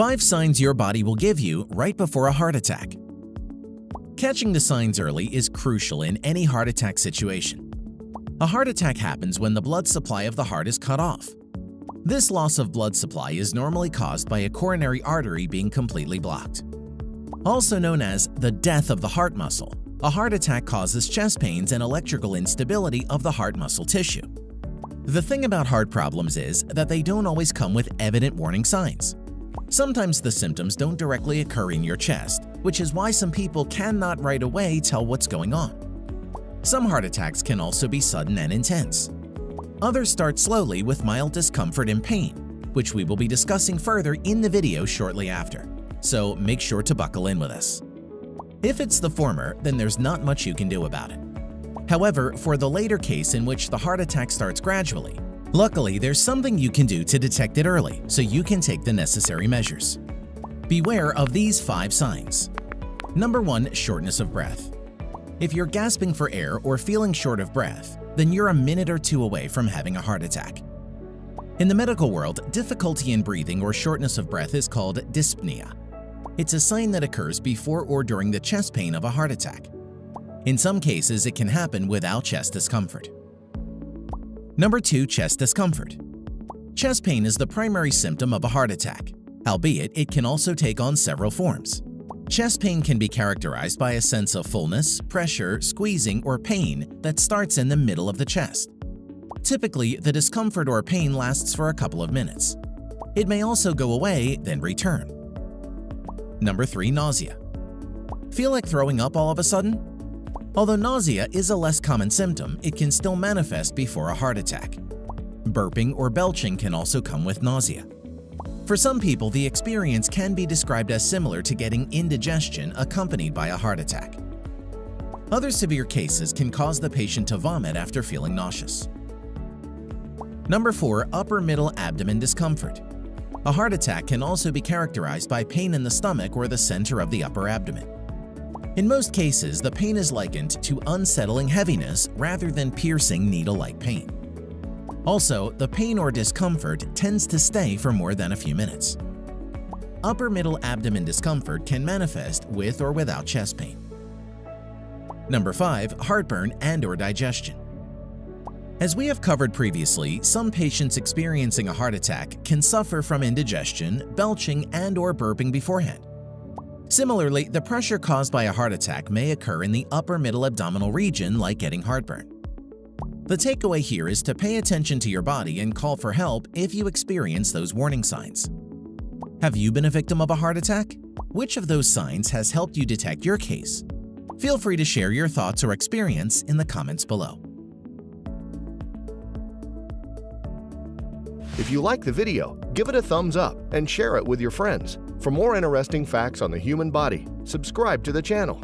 5 signs your body will give you right before a heart attack. Catching the signs early is crucial in any heart attack situation. A heart attack happens when the blood supply of the heart is cut off. This loss of blood supply is normally caused by a coronary artery being completely blocked. Also known as the death of the heart muscle, a heart attack causes chest pains and electrical instability of the heart muscle tissue. The thing about heart problems is that they don't always come with evident warning signs. Sometimes the symptoms don't directly occur in your chest, which is why some people cannot right away tell what's going on. Some heart attacks can also be sudden and intense. Others start slowly with mild discomfort and pain, which we will be discussing further in the video shortly after, so make sure to buckle in with us. If it's the former, then there's not much you can do about it. However, for the later case in which the heart attack starts gradually, luckily there's something you can do to detect it early so you can take the necessary measures. Beware of these five signs. Number 1. Shortness of breath. If you're gasping for air or feeling short of breath, then you're a minute or two away from having a heart attack. In the medical world, difficulty in breathing or shortness of breath is called dyspnea. It's a sign that occurs before or during the chest pain of a heart attack. In some cases, it can happen without chest discomfort. Number 2. Chest discomfort. Chest pain is the primary symptom of a heart attack, albeit it can also take on several forms. Chest pain can be characterized by a sense of fullness, pressure, squeezing, or pain that starts in the middle of the chest. Typically, the discomfort or pain lasts for a couple of minutes. It may also go away, then return. Number 3. Nausea. Feel like throwing up all of a sudden? Although nausea is a less common symptom, it can still manifest before a heart attack. Burping or belching can also come with nausea. For some people, the experience can be described as similar to getting indigestion accompanied by a heart attack. Other severe cases can cause the patient to vomit after feeling nauseous. Number 4. Upper middle abdomen discomfort. A heart attack can also be characterized by pain in the stomach or the center of the upper abdomen. In most cases, the pain is likened to unsettling heaviness rather than piercing needle-like pain. Also, the pain or discomfort tends to stay for more than a few minutes. Upper middle abdomen discomfort can manifest with or without chest pain. Number 5. Heartburn and or digestion. As we have covered previously, some patients experiencing a heart attack can suffer from indigestion, belching, and or burping beforehand. Similarly, the pressure caused by a heart attack may occur in the upper middle abdominal region like getting heartburn. The takeaway here is to pay attention to your body and call for help if you experience those warning signs. Have you been a victim of a heart attack? Which of those signs has helped you detect your case? Feel free to share your thoughts or experience in the comments below. If you like the video, give it a thumbs up and share it with your friends. For more interesting facts on the human body, subscribe to the channel.